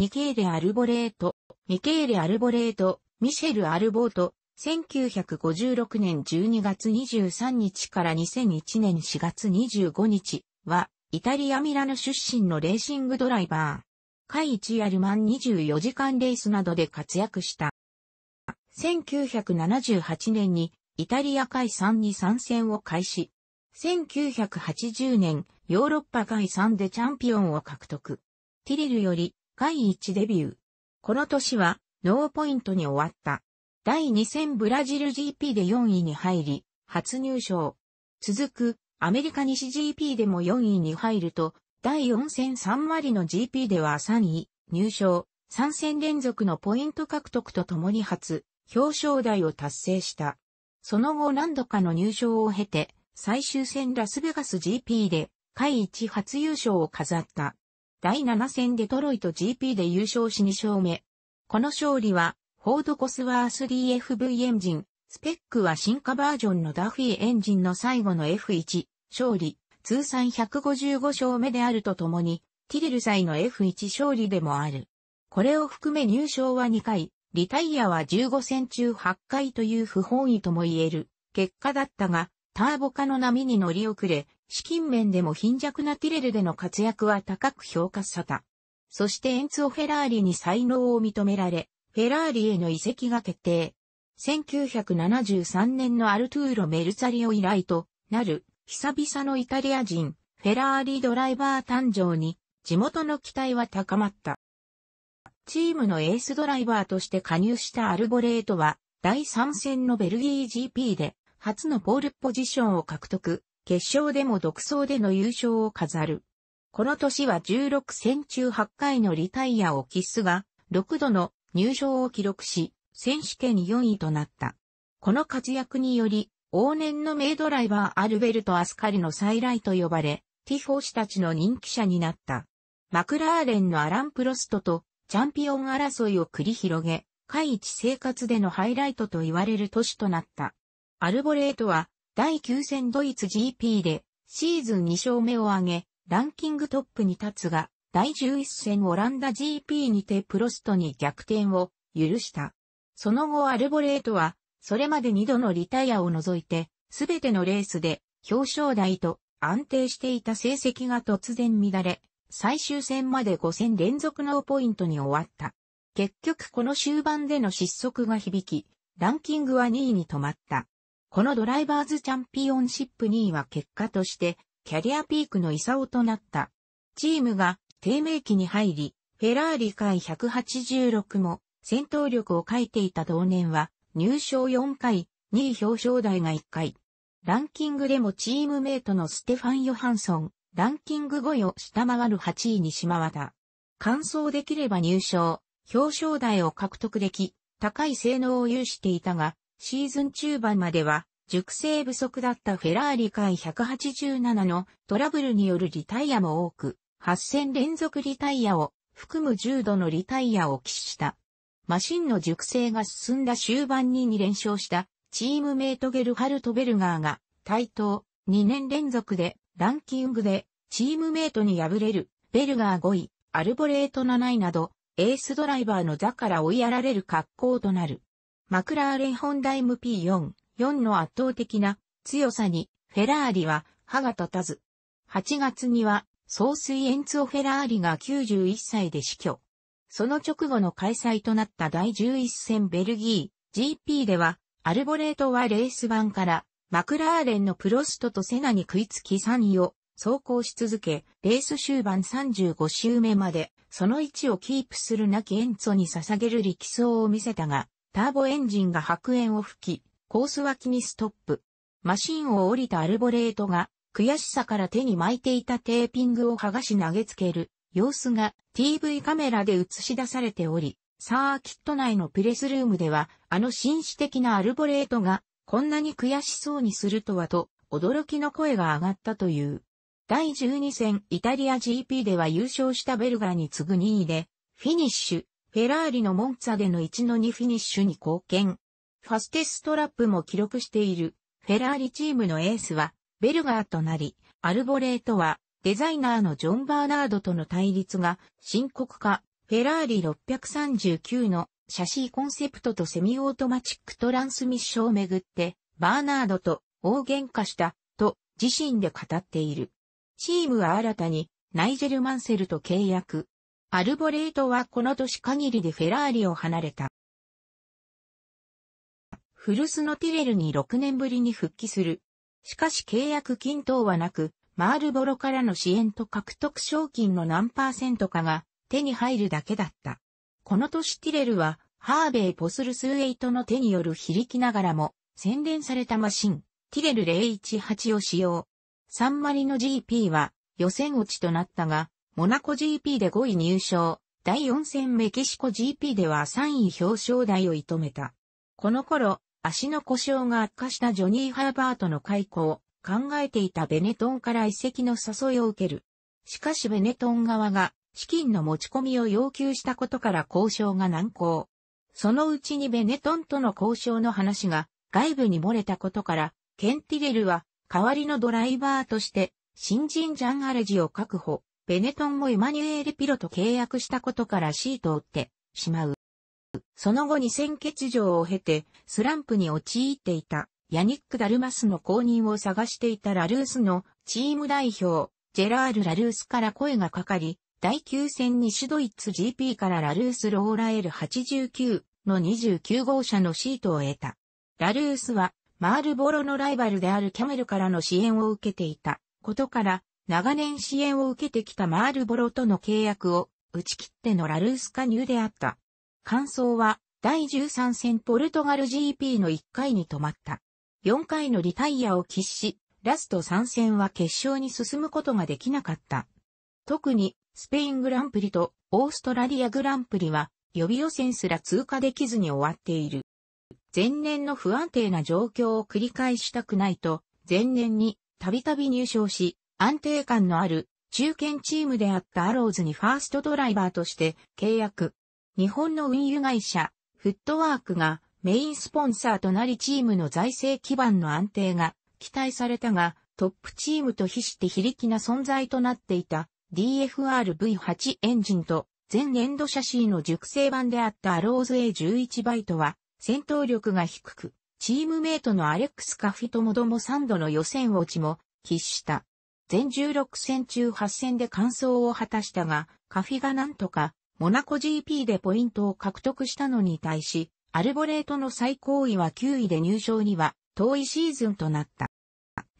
ミケーレ・アルボレート、ミケーレ・アルボレート、ミシェル・アルボート、1956年12月23日から2001年4月25日は、イタリア・ミラノ出身のレーシングドライバー。海一アルマン24時間レースなどで活躍した。1978年にイタリア海3に参戦を開始。1980年、ヨーロッパ海3でチャンピオンを獲得。ティリルより、海1デビュー。この年は、ノーポイントに終わった。第2戦ブラジル GP で4位に入り、初入賞。続く、アメリカ西 GP でも4位に入ると、第4戦3割の GP では3位、入賞、3戦連続のポイント獲得とともに初、表彰台を達成した。その後何度かの入賞を経て、最終戦ラスベガス GP で、海一初優勝を飾った。第7戦デトロイト GP で優勝し2勝目。この勝利は、フォードコスワース 3FV エンジン、スペックは進化バージョンのダフィーエンジンの最後の F1、勝利、通算155勝目であるとともに、ティリル祭の F1 勝利でもある。これを含め入賞は2回、リタイアは15戦中8回という不本意とも言える結果だったが、ターボ化の波に乗り遅れ、資金面でも貧弱なティレルでの活躍は高く評価された。そしてエンツォ・フェラーリに才能を認められ、フェラーリへの移籍が決定。1973年のアルトゥーロ・メルツァリオ以来となる久々のイタリア人、フェラーリドライバー誕生に地元の期待は高まった。チームのエースドライバーとして加入したアルボレートは第3戦のベルギー GP で初のポールポジションを獲得、決勝でも独走での優勝を飾る。この年は16戦中8回のリタイアを喫すが、6度の入賞を記録し、選手権4位となった。この活躍により、往年の名ドライバーアルベルト・アスカリの再来と呼ばれ、ティフォシたちの人気者になった。マクラーレンのアラン・プロストとチャンピオン争いを繰り広げ、 F1生活でのハイライトと言われる年となった。アルボレートは第9戦ドイツ GP でシーズン2勝目を挙げ、ランキングトップに立つが、第11戦オランダ GP にてプロストに逆転を許した。その後アルボレートは、それまで2度のリタイアを除いて、すべてのレースで表彰台と安定していた成績が突然乱れ、最終戦まで5戦連続のポイントに終わった。結局この終盤での失速が響き、ランキングは2位に止まった。このドライバーズチャンピオンシップ2位は結果として、キャリアピークの勲となった。チームが低迷期に入り、フェラーリ回186も戦闘力を欠いていた同年は入賞4回、2位表彰台が1回。ランキングでもチームメイトのステファン・ヨハンソン、ランキング5位を下回る8位にしまわた。完走できれば入賞、表彰台を獲得でき、高い性能を有していたが、シーズン中盤までは、熟成不足だったフェラーリ回187のトラブルによるリタイアも多く、8戦連続リタイアを含む10度のリタイアを喫した。マシンの熟成が進んだ終盤に2連勝したチームメイトゲルハルト・ベルガーが対等2年連続でランキングでチームメイトに敗れるベルガー5位、アルボレート7位などエースドライバーの座から追いやられる格好となる。マクラーレンホンダ MP4、4の圧倒的な強さにフェラーリは歯が立たず。8月には総水エンツォ・フェラーリが91歳で死去。その直後の開催となった第11戦ベルギー GP ではアルボレートはレース版からマクラーレンのプロストとセナに食いつき3位を走行し続け、レース終盤35周目までその位置をキープするなきエンツォに捧げる力走を見せたが、ターボエンジンが白煙を吹き、コース脇にストップ。マシンを降りたアルボレートが、悔しさから手に巻いていたテーピングを剥がし投げつける様子が TV カメラで映し出されており、サーキット内のプレスルームでは、あの紳士的なアルボレートがこんなに悔しそうにするとはと、驚きの声が上がったという。第12戦イタリア GP では優勝したベルガーに次ぐ2位で、フィニッシュ。フェラーリのモンツァでの1-2フィニッシュに貢献。ファステストラップも記録している。フェラーリチームのエースは、ベルガーとなり、アルボレートは、デザイナーのジョン・バーナードとの対立が深刻化。フェラーリ639のシャシーコンセプトとセミオートマチックトランスミッションをめぐって、バーナードと大喧嘩したと自身で語っている。チームは新たにナイジェル・マンセルと契約。アルボレートはこの年限りでフェラーリを離れた。フルスのティレルに6年ぶりに復帰する。しかし契約金等はなく、マールボロからの支援と獲得賞金の何パーセントかが手に入るだけだった。この年ティレルは、ハーベイ・ポスルスウェイトの手による非力ながらも、洗練されたマシン、ティレル018を使用。サンマリノ GP は予選落ちとなったが、モナコ GP で5位入賞、第4戦メキシコ GP では3位表彰台を射止めた。この頃、足の故障が悪化したジョニー・ハーバートの解雇を考えていたベネトンから移籍の誘いを受ける。しかしベネトン側が資金の持ち込みを要求したことから交渉が難航。そのうちにベネトンとの交渉の話が外部に漏れたことから、ケンティレルは代わりのドライバーとして新人ジャン・アレジを確保。ベネトンもエマニュエール・ピロと契約したことからシートを打ってしまう。その後に戦欠場を経て、スランプに陥っていた、ヤニック・ダルマスの後任を探していたラルースのチーム代表、ジェラール・ラルースから声がかかり、第9戦にシュドイツ GP からラルース・ローラエル89の29号車のシートを得た。ラルースは、マールボロのライバルであるキャメルからの支援を受けていたことから、長年支援を受けてきたマールボロとの契約を打ち切ってのラルース加入であった。感想は、第13戦ポルトガル GP の1回に止まった。4回のリタイアを喫し、ラスト3戦は決勝に進むことができなかった。特に、スペイングランプリとオーストラリアグランプリは、予備予選すら通過できずに終わっている。前年の不安定な状況を繰り返したくないと、前年にたびたび入賞し、安定感のある中堅チームであったアローズにファーストドライバーとして契約。日本の運輸会社、フットワークがメインスポンサーとなりチームの財政基盤の安定が期待されたが、トップチームと比して非力な存在となっていた DFR-V8 エンジンと前年度シャシーの熟成版であったアローズ A11 バイトは戦闘力が低く、チームメイトのアレックス・カフィともども3度の予選落ちも喫した。全16戦中8戦で完走を果たしたが、カフィがなんとかモナコ GP でポイントを獲得したのに対し、アルボレートの最高位は9位で入賞には遠いシーズンとなった。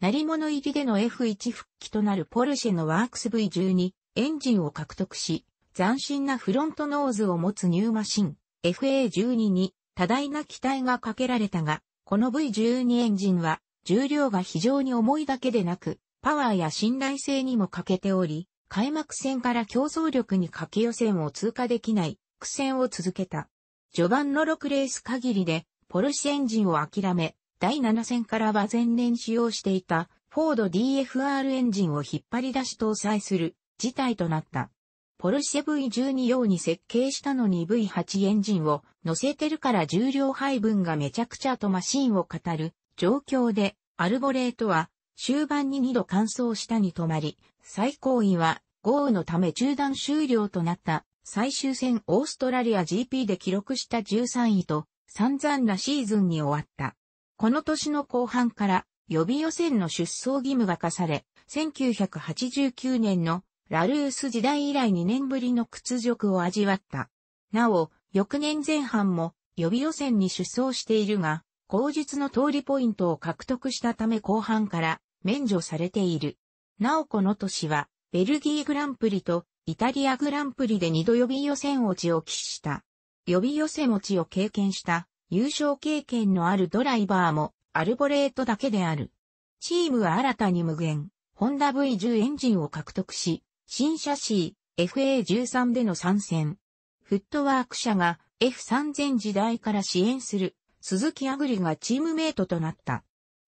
成り物入りでの F1 復帰となるポルシェのワークス V12 エンジンを獲得し、斬新なフロントノーズを持つニューマシン FA12 に多大な期待がかけられたが、この V12 エンジンは重量が非常に重いだけでなく、パワーや信頼性にも欠けており、開幕戦から競争力にかけ予選を通過できない苦戦を続けた。序盤の6レース限りでポルシェエンジンを諦め、第7戦からは前年使用していたフォード DFR エンジンを引っ張り出し搭載する事態となった。ポルシェ V12 用に設計したのに V8 エンジンを乗せてるから重量配分がめちゃくちゃとマシンを語る状況で、アルボレートは終盤に2度完走したに止まり、最高位は豪雨のため中断終了となった最終戦オーストラリア GP で記録した13位と散々なシーズンに終わった。この年の後半から予備予選の出走義務が課され、1989年のラルース時代以来2年ぶりの屈辱を味わった。なお、翌年前半も予備予選に出走しているが、口述の通りポイントを獲得したため後半から免除されている。なおこの年は、ベルギーグランプリとイタリアグランプリで2度予備予選落ちを喫した。予備予選落ちを経験した優勝経験のあるドライバーもアルボレートだけである。チームは新たに無限、ホンダ V10 エンジンを獲得し、新車 C、FA13 での参戦。フットワーク社が F3000 時代から支援する鈴木アグリがチームメイトとなった。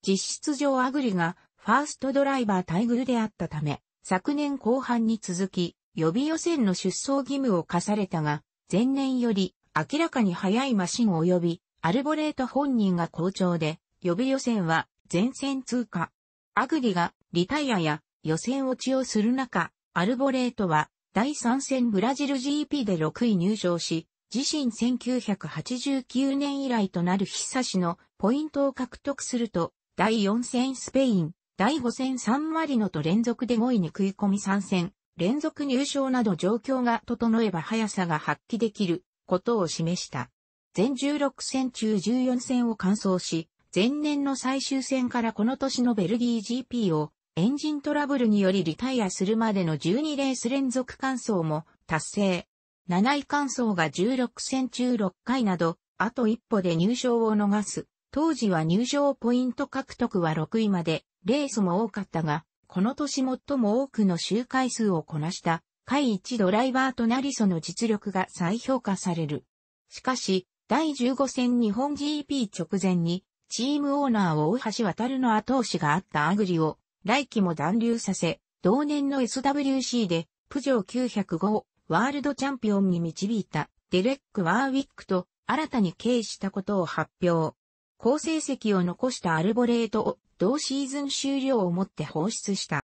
実質上アグリがファーストドライバー待遇であったため、昨年後半に続き、予備予選の出走義務を課されたが、前年より明らかに速いマシン及び、アルボレート本人が好調で、予備予選は前線通過。アグリがリタイアや予選落ちをする中、アルボレートは第3戦ブラジル GP で6位入賞し、自身1989年以来となる久しのポイントを獲得すると、第4戦スペイン、第5戦サンマリノと連続で5位に食い込み3戦、連続入賞など状況が整えば速さが発揮できることを示した。全16戦中14戦を完走し、前年の最終戦からこの年のベルギー GP をエンジントラブルによりリタイアするまでの12レース連続完走も達成。7位完走が16戦中6回など、あと一歩で入賞を逃す。当時は入賞ポイント獲得は6位まで、レースも多かったが、この年最も多くの周回数をこなした、回一ドライバーとなりその実力が再評価される。しかし、第15戦日本 GP 直前に、チームオーナーを大橋渡るの後押しがあったアグリを、来季も残留させ、同年の SWC で、プジョー905ワールドチャンピオンに導いたデレック・ワーウィックと新たに経営したことを発表。好成績を残したアルボレートを同シーズン終了をもって放出した。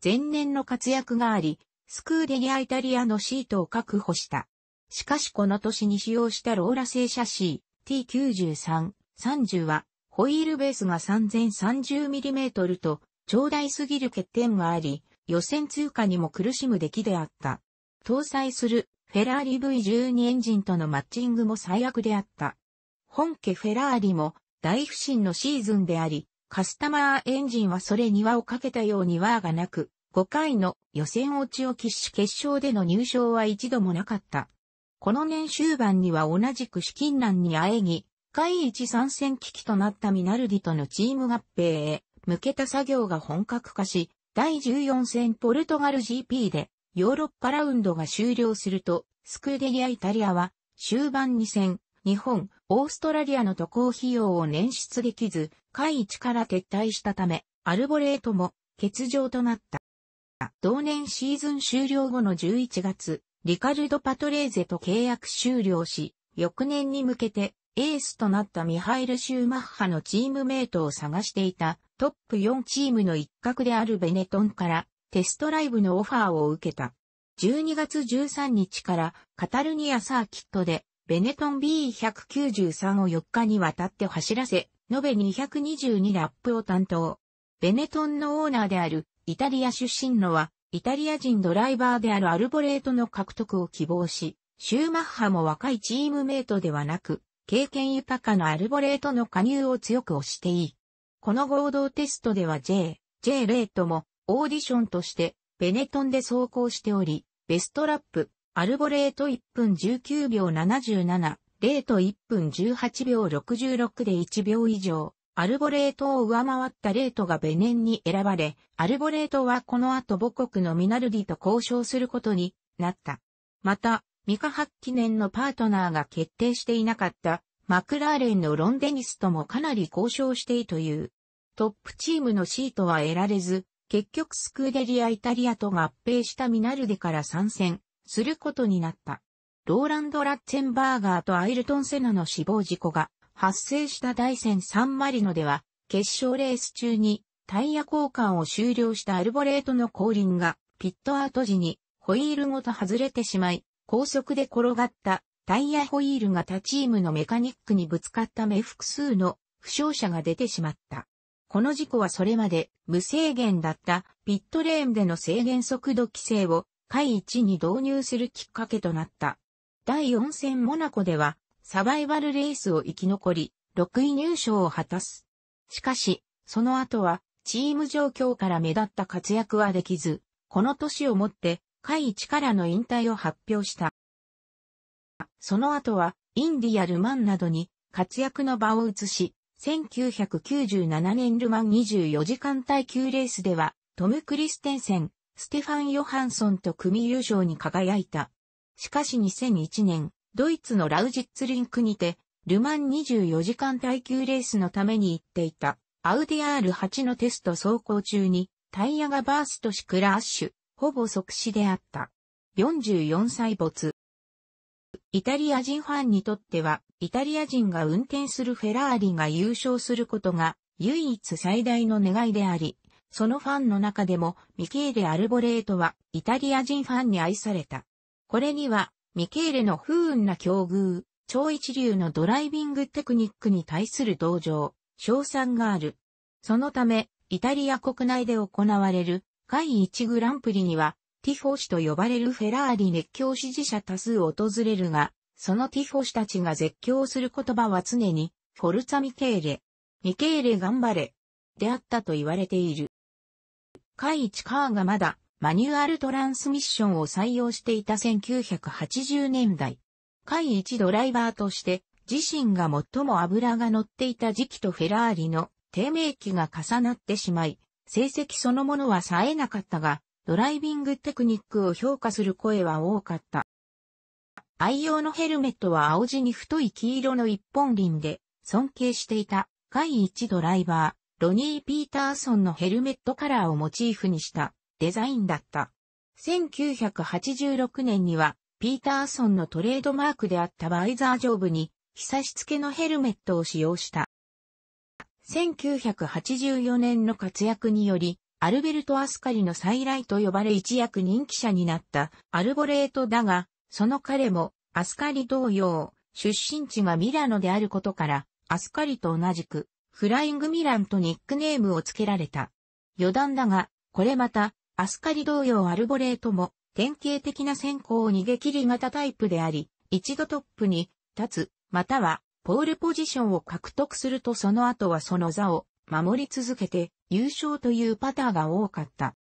前年の活躍があり、スクーデリアイタリアのシートを確保した。しかしこの年に使用したローラ製シャシー T93、30はホイールベースが 3030mm と長大すぎる欠点があり、予選通過にも苦しむ出来であった。搭載するフェラーリ V12 エンジンとのマッチングも最悪であった。本家フェラーリも大不振のシーズンであり、カスタマーエンジンはそれに輪をかけたように輪がなく、5回の予選落ちを喫し決勝での入賞は一度もなかった。この年終盤には同じく資金難にあえぎ、会一参戦危機となったミナルディとのチーム合併へ向けた作業が本格化し、第14戦ポルトガル GP でヨーロッパラウンドが終了すると、スクーデリアイタリアは終盤2戦、日本、オーストラリアの渡航費用を捻出できず、会一から撤退したため、アルボレートも欠場となった。同年シーズン終了後の11月、リカルド・パトレーゼと契約終了し、翌年に向けてエースとなったミハイル・シューマッハのチームメイトを探していたトップ4チームの一角であるベネトンからテストライブのオファーを受けた。12月13日からカタルニアサーキットでベネトン B193 を4日にわたって走らせ、延べ222ラップを担当。ベネトンのオーナーであるイタリア出身のは、イタリア人ドライバーであるアルボレートの獲得を希望し、シューマッハも若いチームメイトではなく、経験豊かなアルボレートの加入を強く推していい。この合同テストでは J、J レートもオーディションとしてベネトンで走行しており、ベストラップ、アルボレート1分19秒77、レート1分18秒66で1秒以上、アルボレートを上回ったレートがベネンに選ばれ、アルボレートはこの後母国のミナルディと交渉することになった。また、ミカ発記念のパートナーが決定していなかったマクラーレンのロンデニスともかなり交渉していという。トップチームのシートは得られず、結局スクーデリアイタリアと合併したミナルディから参戦することになった。ローランド・ラッツェンバーガーとアイルトン・セナの死亡事故が発生した大戦サンマリノでは、決勝レース中にタイヤ交換を終了したアルボレートの後輪がピットアウト時にホイールごと外れてしまい、高速で転がったタイヤホイールが他チームのメカニックにぶつかった目複数の負傷者が出てしまった。この事故はそれまで無制限だったピットレーンでの制限速度規制を回1に導入するきっかけとなった。第4戦モナコではサバイバルレースを生き残り6位入賞を果たす。しかし、その後はチーム状況から目立った活躍はできず、この年をもって会一からの引退を発表した。その後は、インディア・ルマンなどに活躍の場を移し、1997年ルマン24時間耐久レースでは、トム・クリステンセン、ステファン・ヨハンソンと組優勝に輝いた。しかし2001年、ドイツのラウジッツリンクにて、ルマン24時間耐久レースのために行っていた、アウディ R8 のテスト走行中に、タイヤがバーストしクラッシュ、ほぼ即死であった。44歳没。イタリア人ファンにとっては、イタリア人が運転するフェラーリが優勝することが唯一最大の願いであり、そのファンの中でもミケーレ・アルボレートはイタリア人ファンに愛された。これにはミケーレの不運な境遇、超一流のドライビングテクニックに対する同情、賞賛がある。そのため、イタリア国内で行われる海一グランプリには、ティフォシと呼ばれるフェラーリ熱狂支持者多数訪れるが、そのティフォシたちが絶叫する言葉は常に、フォルツァミケーレ、ミケーレ頑張れ、であったと言われている。海一カーがまだ、マニュアルトランスミッションを採用していた1980年代。海一ドライバーとして、自身が最も油が乗っていた時期とフェラーリの低迷期が重なってしまい、成績そのものは冴えなかったが、ドライビングテクニックを評価する声は多かった。愛用のヘルメットは青地に太い黄色の一本輪で、尊敬していた、海一ドライバー、ロニー・ピーターソンのヘルメットカラーをモチーフにしたデザインだった。1986年には、ピーターソンのトレードマークであったバイザー上部に、被差し付けのヘルメットを使用した。1984年の活躍により、アルベルト・アスカリの再来と呼ばれ一躍人気者になったアルボレートだが、その彼もアスカリ同様、出身地がミラノであることから、アスカリと同じく、フライングミランとニックネームを付けられた。余談だが、これまた、アスカリ同様アルボレートも、典型的な先行を逃げ切り型タイプであり、一度トップに立つ、または、ポールポジションを獲得するとその後はその座を守り続けて優勝というパターが多かった。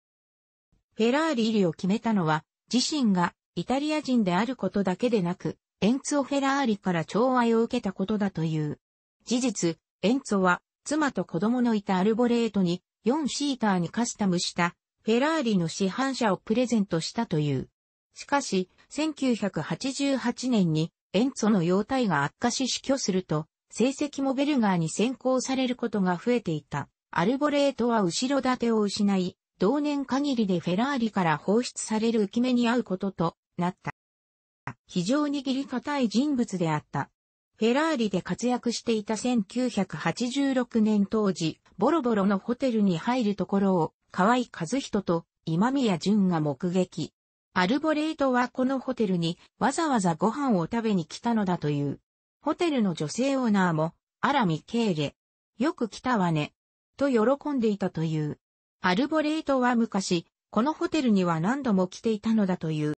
フェラーリ入りを決めたのは自身がイタリア人であることだけでなく、エンツォ・フェラーリから寵愛を受けたことだという。事実、エンツォは妻と子供のいたアルボレートに4シーターにカスタムしたフェラーリの市販車をプレゼントしたという。しかし、1988年にエンツォの容態が悪化し死去すると、成績もベルガーに先行されることが増えていた。アルボレートは後ろ盾を失い、同年限りでフェラーリから放出される浮き目に遭うこととなった。非常に義理堅い人物であった。フェラーリで活躍していた1986年当時、ボロボロのホテルに入るところを、河合和人と今宮淳が目撃。アルボレートはこのホテルにわざわざご飯を食べに来たのだという。ホテルの女性オーナーも、あらミケーレ。よく来たわね。と喜んでいたという。アルボレートは昔、このホテルには何度も来ていたのだという。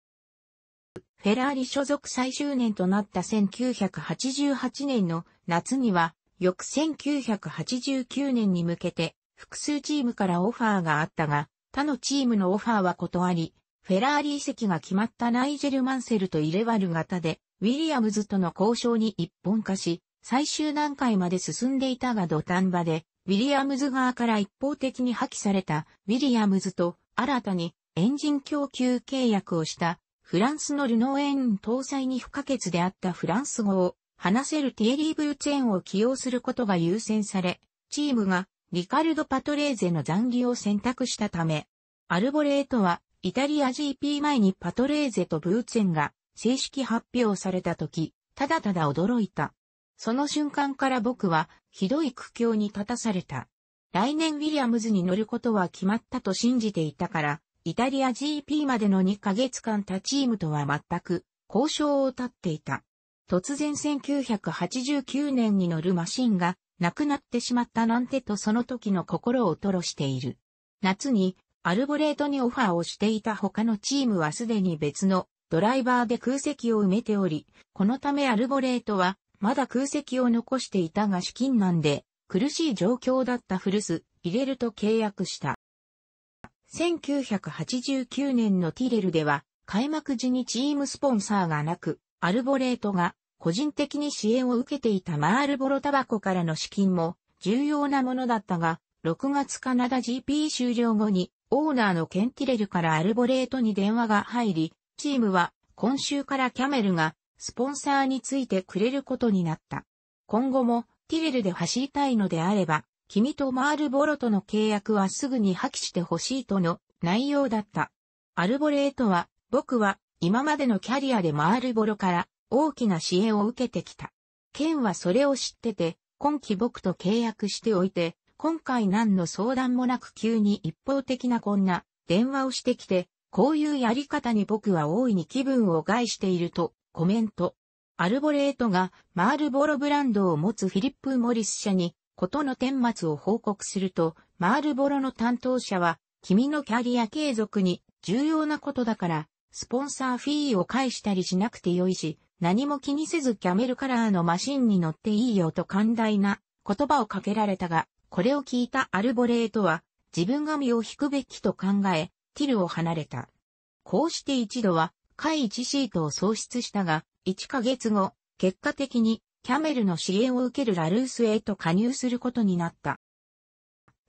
フェラーリ所属最終年となった1988年の夏には、翌1989年に向けて、複数チームからオファーがあったが、他のチームのオファーは断り、フェラーリ移籍が決まったナイジェル・マンセルとイレバル型で、ウィリアムズとの交渉に一本化し、最終段階まで進んでいたが土壇場で、ウィリアムズ側から一方的に破棄されたウィリアムズと新たにエンジン供給契約をしたフランスのルノーエン搭載に不可欠であったフランス語を話せるティエリー・ブルツェンを起用することが優先され、チームがリカルド・パトレーゼの残留を選択したため、アルボレートはイタリア GP 前にパトレーゼとブーツェンが正式発表された時、ただただ驚いた。その瞬間から僕はひどい苦境に立たされた。来年ウィリアムズに乗ることは決まったと信じていたから、イタリア GP までの2ヶ月間他チームとは全く交渉を立っていた。突然1989年に乗るマシンがなくなってしまったなんてとその時の心を吐露している。夏にアルボレートにオファーをしていた他のチームはすでに別のドライバーで空席を埋めており、このためアルボレートはまだ空席を残していたが資金難で苦しい状況だった古巣、入れると契約した。1989年のティレルでは開幕時にチームスポンサーがなく、アルボレートが個人的に支援を受けていたマールボロタバコからの資金も重要なものだったが、6月カナダ GP 終了後にオーナーのケンティレルからアルボレートに電話が入り、チームは今週からキャメルがスポンサーについてくれることになった。今後もティレルで走りたいのであれば、君とマールボロとの契約はすぐに破棄してほしいとの内容だった。アルボレートは、僕は今までのキャリアでマールボロから大きな支援を受けてきた。ケンはそれを知ってて、今季僕と契約しておいて、今回何の相談もなく急に一方的なこんな電話をしてきて、こういうやり方に僕は大いに気分を害しているとコメント。アルボレートがマールボロブランドを持つフィリップ・モリス社にことの顛末を報告すると、マールボロの担当者は、君のキャリア継続に重要なことだから、スポンサーフィーを返したりしなくてよいし、何も気にせずキャメルカラーのマシンに乗っていいよと寛大な言葉をかけられたが、これを聞いたアルボレートは、自分が身を引くべきと考え、ティルを離れた。こうして一度は、海一シートを喪失したが、1ヶ月後、結果的にキャメルの支援を受けるラルースへと加入することになった。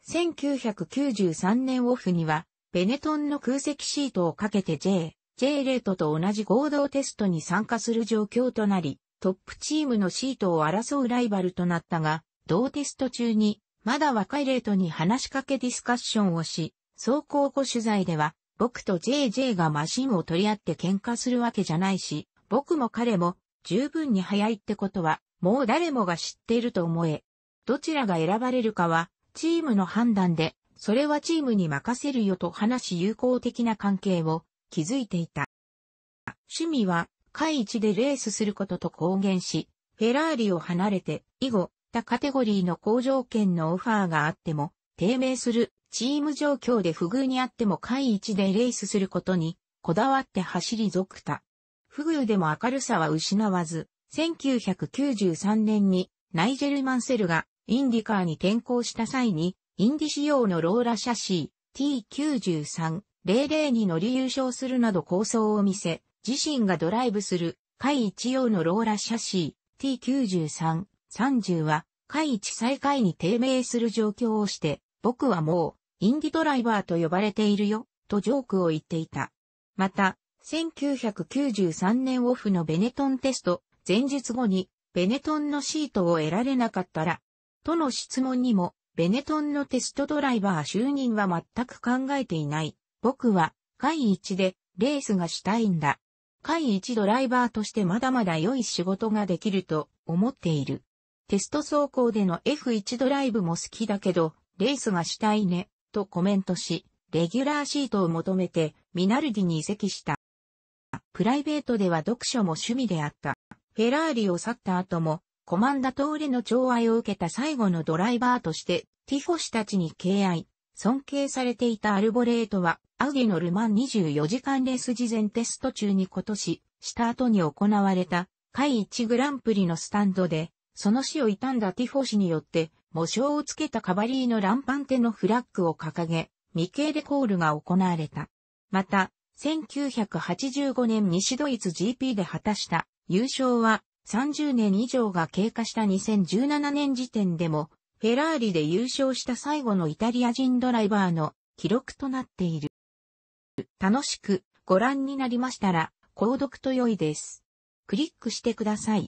1993年オフには、ベネトンの空席シートをかけて J、J レートと同じ合同テストに参加する状況となり、トップチームのシートを争うライバルとなったが、同テスト中に、まだ若いレートに話しかけディスカッションをし、走行後取材では、僕と JJ がマシンを取り合って喧嘩するわけじゃないし、僕も彼も十分に早いってことは、もう誰もが知っていると思え。どちらが選ばれるかは、チームの判断で、それはチームに任せるよと話し友好的な関係を築いていた。趣味は、会一でレースすることと公言し、フェラーリを離れて、以後、他カテゴリーの好条件のオファーがあっても、低迷するチーム状況で不遇にあっても会一でレースすることに、こだわって走り続た。不遇でも明るさは失わず、1993年にナイジェル・マンセルがインディカーに転向した際に、インディ仕様のローラシャシー T93-00 に乗り優勝するなど構想を見せ、自身がドライブする海一用のローラシャシー T93-30 は海一最下位に低迷する状況をして、僕はもうインディドライバーと呼ばれているよ、とジョークを言っていた。また、1993年オフのベネトンテスト、前日後にベネトンのシートを得られなかったら、との質問にも、ベネトンのテストドライバー就任は全く考えていない。僕は、会一で、レースがしたいんだ。会一ドライバーとしてまだまだ良い仕事ができると思っている。テスト走行での F1 ドライブも好きだけど、レースがしたいね、とコメントし、レギュラーシートを求めて、ミナルディに移籍した。プライベートでは読書も趣味であった。フェラーリを去った後も、コマンダトーレの寵愛を受けた最後のドライバーとして、ティフォ氏たちに敬愛、尊敬されていたアルボレートは、アウディのルマン24時間レース事前テスト中に今年、した後に行われた、海一グランプリのスタンドで、その死を悼んだティフォ氏によって、模章をつけたカバリーのランパンテのフラッグを掲げ、未経レコールが行われた。また、1985年西ドイツ GP で果たした優勝は30年以上が経過した2017年時点でも、フェラーリで優勝した最後のイタリア人ドライバーの記録となっている。楽しくご覧になりましたら、購読と良いです。クリックしてください。